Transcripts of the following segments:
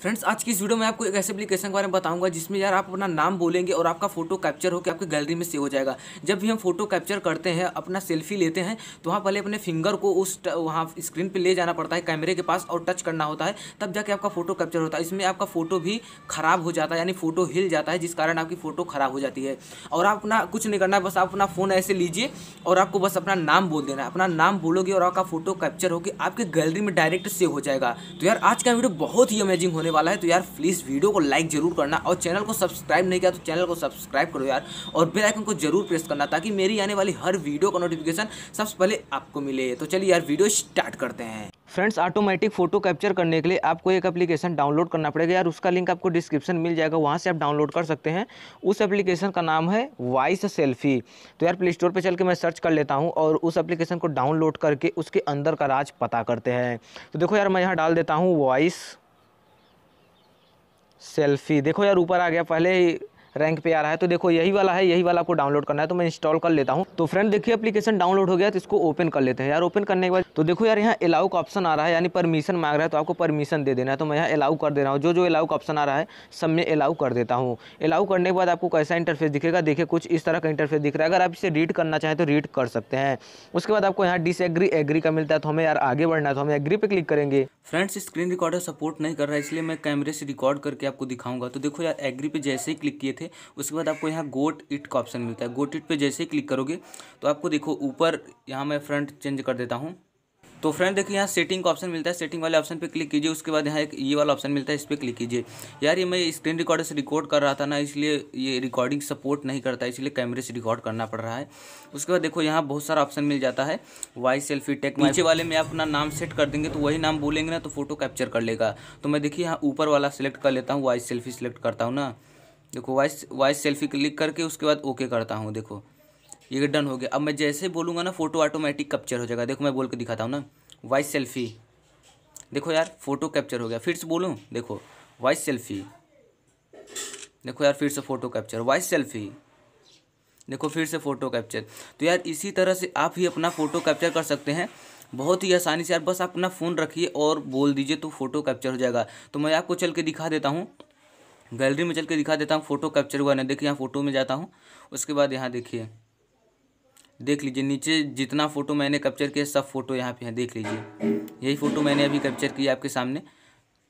Friends आज की इस वीडियो में आपको एक ऐसे एप्लीकेशन के बारे में बताऊँगा जिसमें यार आप अपना नाम बोलेंगे और आपका फ़ोटो कैप्चर होकर आपके गैलरी में सेव हो जाएगा। जब भी हम फ़ोटो कैप्चर करते हैं, अपना सेल्फी लेते हैं तो वहाँ पहले अपने फिंगर को उस वहाँ स्क्रीन पे ले जाना पड़ता है कैमरे के पास और टच करना होता है, तब जाके आपका फ़ोटो कैप्चर होता है। इसमें आपका फ़ोटो भी खराब हो जाता है, यानी फ़ोटो हिल जाता है, जिस कारण आपकी फ़ोटो खराब हो जाती है। और आप अपना कुछ नहीं करना, बस आप अपना फ़ोन ऐसे लीजिए और आपको बस अपना नाम बोल देना है। अपना नाम बोलोगे और आपका फ़ोटो कैप्चर होकर आपके गैलरी में डायरेक्ट सेव हो जाएगा। तो यार आज का वीडियो बहुत ही अमेजिंग होने वाला है तो यार प्लीज़ वीडियो को लाइक ज़रूर करना और चैनल को सब्सक्राइब नहीं किया तो चैनल को सब्सक्राइब करो यार और बेल आइकन को ज़रूर प्रेस करना ताकि मेरी आने वाली हर वीडियो का नोटिफिकेशन सबसे पहले आपको मिले। तो चलिए यार वीडियो स्टार्ट करते हैं। फ्रेंड्स ऑटोमेटिक फ़ोटो कैप्चर करने के लिए आपको एक एप्लीकेशन डाउनलोड करना पड़ेगा यार। उसका लिंक आपको डिस्क्रिप्शन मिल जाएगा, वहाँ से आप डाउनलोड कर सकते हैं। उस एप्लीकेशन का नाम है वॉइस सेल्फी तो यार प्ले स्टोर पर चल के मैं सर्च कर लेता हूँ और उस एप्लीकेशन को डाउनलोड करके उसके अंदर का राज पता करते हैं। तो देखो यार, मैं यहाँ डाल देता हूँ वॉइस सेल्फी। देखो यार ऊपर आ गया पहले ही रैंक पे आ रहा है तो देखो यही वाला है, यही वाला आपको डाउनलोड करना है तो मैं इंस्टॉल कर लेता हूँ। तो फ्रेंड देखिए एप्लीकेशन डाउनलोड हो गया तो इसको ओपन कर लेते हैं। यार ओपन करने के बाद तो देखो यार, यहाँ अलाउ का ऑप्शन आ रहा है, यानी परमिशन मांग रहा है तो आपको परमिशन दे देना है। तो मैं यहाँ अलाउ कर दे रहा हूँ। जो जो अलाउ का ऑप्शन आ रहा है, सब में अलाउ कर देता हूँ। अलाउ करने के बाद आपको कैसा इंटरफेस दिखेगा? देखिए, कुछ इस तरह का इंटरफेस दिख रहा है। अगर आप इसे रीड करना चाहें तो रीड कर सकते हैं। उसके बाद आपको यहाँ डिसएग्री एग्री का मिलता है तो हमें यार आगे बढ़ना है तो हमें एग्री पे क्लिक करेंगे। फ्रेंड्स स्क्रीन रिकॉर्डर सपोर्ट नहीं कर रहा है इसलिए मैं कैमरे से रिकॉर्ड करके आपको दिखाऊँगा। तो देखो यार एग्री पे जैसे ही क्लिक किए थे उसके बाद आपको यहाँ गोट इट का ऑप्शन मिलता है। गोट इट पर जैसे ही क्लिक करोगे तो आपको देखो ऊपर यहाँ मैं फ्रंट चेंज कर देता हूँ। तो फ्रेंड देखिए यहाँ सेटिंग का ऑप्शन मिलता है। सेटिंग वाले ऑप्शन पे क्लिक कीजिए उसके बाद यहाँ एक ये वाला ऑप्शन मिलता है इस पर क्लिक कीजिए। यार ये मैं स्क्रीन रिकॉर्डर से रिकॉर्ड कर रहा था ना इसलिए ये रिकॉर्डिंग सपोर्ट नहीं करता इसलिए कैमरे से रिकॉर्ड करना पड़ रहा है। उसके बाद देखो यहाँ बहुत सारा ऑप्शन मिल जाता है। वाई सेल्फी टेक नीचे वाले में अपना नाम सेट कर देंगे तो वही नाम बोलेंगे ना तो फ़ोटो कैप्चर कर लेगा। तो मैं देखिए यहाँ ऊपर वाला सिलेक्ट कर लेता हूँ वाई सेल्फी सेलेक्ट करता हूँ ना। देखो वॉइस वॉइस सेल्फी क्लिक करके उसके बाद ओके करता हूँ, देखो। ये डन हो गया। अब मैं जैसे बोलूँगा ना फ़ोटो ऑटोमेटिक कैप्चर हो जाएगा। देखो, मैं बोल के दिखाता हूँ ना। वॉइस सेल्फी देखो यार फ़ोटो कैप्चर हो गया। फिर से बोलूँ? देखो वॉइस सेल्फी देखो यार, फिर से फ़ोटो कैप्चर वॉइस सेल्फी देखो, फिर से फ़ोटो कैप्चर तो यार, इसी तरह से आप ही अपना फ़ोटो कैप्चर कर सकते हैं। बहुत ही आसानी से यार, बस अपना फ़ोन रखिए और बोल दीजिए तो फ़ोटो कैप्चर हो जाएगा। तो मैं आपको चल के दिखा देता हूँ। गैलरी में चल के दिखा देता हूँ फ़ोटो कैप्चर हुआ ना देखिए, यहाँ फ़ोटो में जाता हूँ। उसके बाद यहाँ देखिए। देख लीजिए, नीचे जितना फ़ोटो मैंने कैप्चर किया, सब फ़ोटो यहाँ पे है। देख लीजिए। यही फ़ोटो मैंने अभी कैप्चर किया आपके सामने।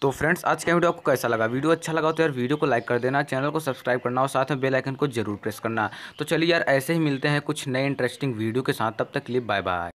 तो फ्रेंड्स आज का वीडियो आपको कैसा लगा? वीडियो अच्छा लगा तो यार, वीडियो को लाइक कर देना चैनल को सब्सक्राइब करना और साथ में बेल आइकन को ज़रूर प्रेस करना। तो चलिए यार, ऐसे ही मिलते हैं कुछ नए इंटरेस्टिंग वीडियो के साथ। तब तक क्लिप बाय बाय